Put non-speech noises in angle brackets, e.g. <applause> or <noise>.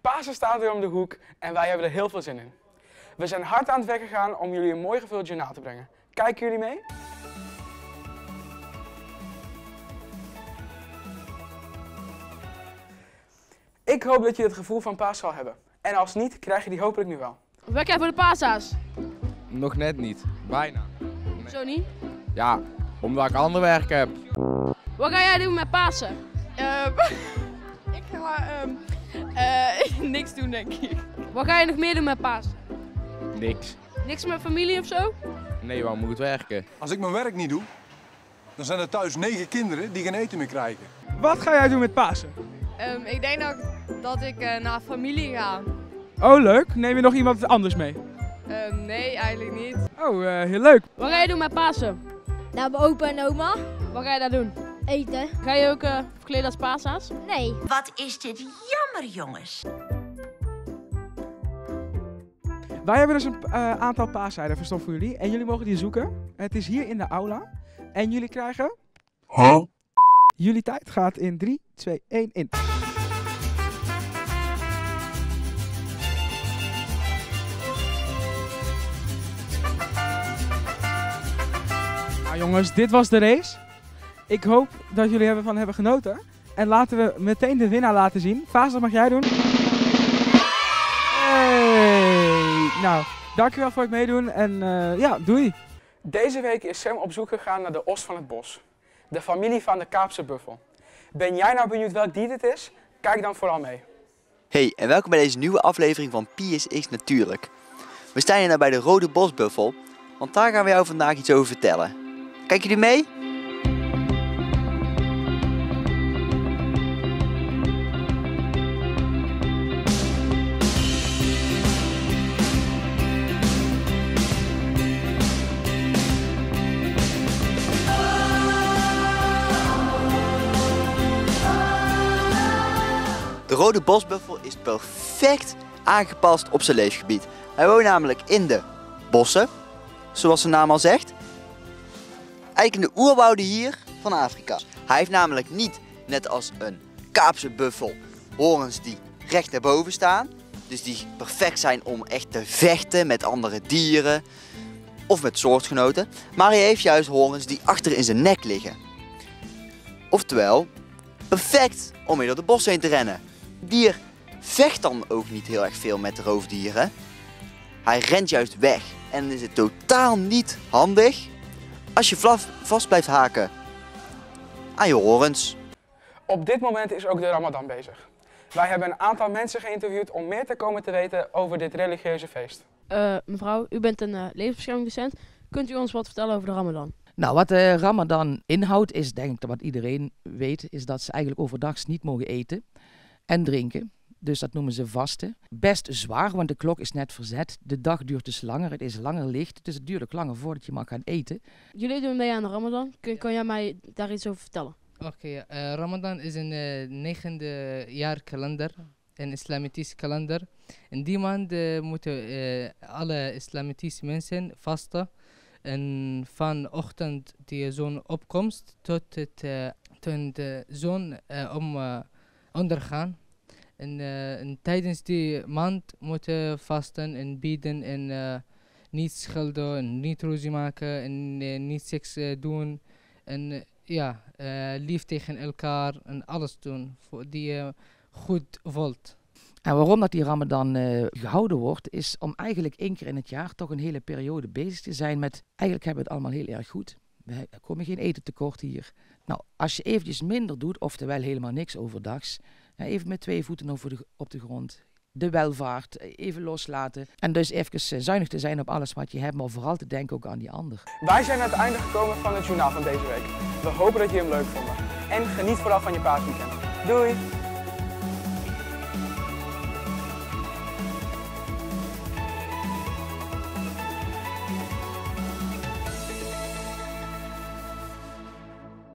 Pasen staat weer om de hoek en wij hebben er heel veel zin in. We zijn hard aan het werk gegaan om jullie een mooi gevuld journaal te brengen. Kijken jullie mee? Ik hoop dat je het gevoel van paas zal hebben. En als niet, krijg je die hopelijk nu wel. Wij kijken voor de paashaas. Nog net niet. Bijna. Zo niet. Ja, omdat ik ander werk heb. Wat ga jij doen met Pasen? Ehm, <laughs> ik ga ehm, eh, <laughs> niks doen, denk ik. Wat ga je nog meer doen met Pasen? Niks. Niks met familie of zo? Nee, waar moet werken? Als ik mijn werk niet doe, dan zijn er thuis negen kinderen die geen eten meer krijgen. Wat ga jij doen met Pasen? Ehm, ik denk dat, dat ik eh, naar familie ga. Oh, leuk. Neem je nog iemand anders mee? Ehm, nee, eigenlijk niet. Oh, heel leuk. Wat ga je doen met Pasen? Naar mijn opa en oma. Wat ga je daar doen? Eten. Ga je ook eh verkleden als paashaas? Nee. Wat is dit jammer, jongens. Wij hebben dus een eh, aantal paaszijden verstopt voor jullie. En jullie mogen die zoeken. Het is hier in de aula. En jullie krijgen... Jullie tijd gaat in 3, 2, 1, in. Nou jongens, dit was de race. Ik hoop dat jullie ervan hebben genoten. En laten we meteen de winnaar laten zien. Vaas, dat mag jij doen. Hey! Nou, dankjewel voor het meedoen en eh, ja, doei. Deze week is Sam op zoek gegaan naar de os van het bos. De familie van de Kaapse buffel. Ben jij nou benieuwd welk dier dit is? Kijk dan vooral mee. Hey en welkom bij deze nieuwe aflevering van PSX Natuurlijk. We staan hier nou bij de Rode Bosbuffel, want daar gaan we jou vandaag iets over vertellen. Kijken jullie mee? De rode bosbuffel is perfect aangepast op zijn leefgebied. Hij woont namelijk in de bossen, zoals zijn naam al zegt. Eigenlijk in de oerwouden hier van Afrika. Hij heeft namelijk niet, net als een Kaapse buffel, horens die recht naar boven staan. Dus die perfect zijn om echt te vechten met andere dieren of met soortgenoten. Maar hij heeft juist horens die achter in zijn nek liggen. Oftewel, perfect om mee door de bos heen te rennen dier vecht dan ook niet heel erg veel met de roofdieren. Hij rent juist weg en dan is het totaal niet handig als je vast blijft haken aan je horens. Op dit moment is ook de Ramadan bezig. Wij hebben een aantal mensen geïnterviewd om meer te komen te weten over dit religieuze feest. Eh, mevrouw, u bent een uh, levensbeschermingsdocent. Kunt u ons wat vertellen over de Ramadan? Nou, wat de Ramadan inhoudt is, denk ik, wat iedereen weet, is dat ze eigenlijk overdags niet mogen eten en drinken. Dus dat noemen ze vasten. Best zwaar, want de klok is net verzet. De dag duurt dus langer, het is langer licht, dus het duurt ook langer voordat je mag gaan eten. Jullie doen mee aan de Ramadan. Kun, kan jij mij daar iets over vertellen? Oké, uh, Ramadan is een uh, negende jaarkalender, een islamitische kalender. In die maand uh, moeten alle islamitische mensen vasten. En van ochtend die zon opkomst tot, het, tot de zon om ondergaan. En, uh, en, tijdens die maand moeten vasten en bieden en uh, niet schelden en niet ruzie maken en uh, niet seks doen. En ja, lief tegen elkaar en alles doen voor die je goed voelt. En waarom dat die Ramadan gehouden wordt, is om eigenlijk één keer in het jaar toch een hele periode bezig te zijn met, eigenlijk hebben we het allemaal heel erg goed. We komen geen eten tekort hier. Nou, als je eventjes minder doet, oftewel helemaal niks overdags, even met twee voeten over de, op de grond. De welvaart, even loslaten. En dus even zuinig te zijn op alles wat je hebt, maar vooral te denken ook aan die ander. Wij zijn aan het einde gekomen van het journaal van deze week. We hopen dat je hem leuk vond. En geniet vooral van je paasweekend. Doei!